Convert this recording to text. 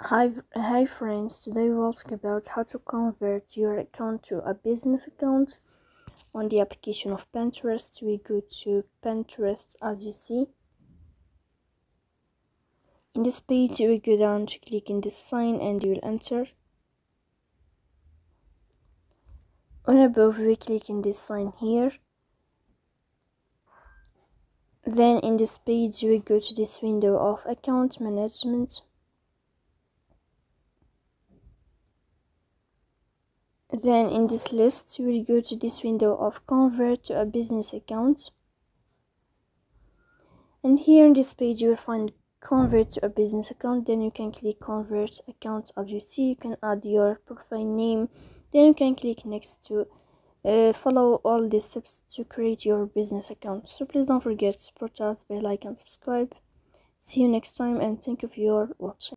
Hi, hi friends, today we'll talk about how to convert your account to a business account on the application of Pinterest. We go to Pinterest as you see. In this page, we go down to click in this sign and you will enter. On above, we click in this sign here. Then in this page, we go to this window of account management. Then in this list, you will go to this window of convert to a business account. And here in this page, you will find convert to a business account. Then you can click convert account as you see. You can add your profile name. Then you can click next to uh, follow all these steps to create your business account. So please don't forget to support us by like and subscribe. See you next time and thank you for your watching.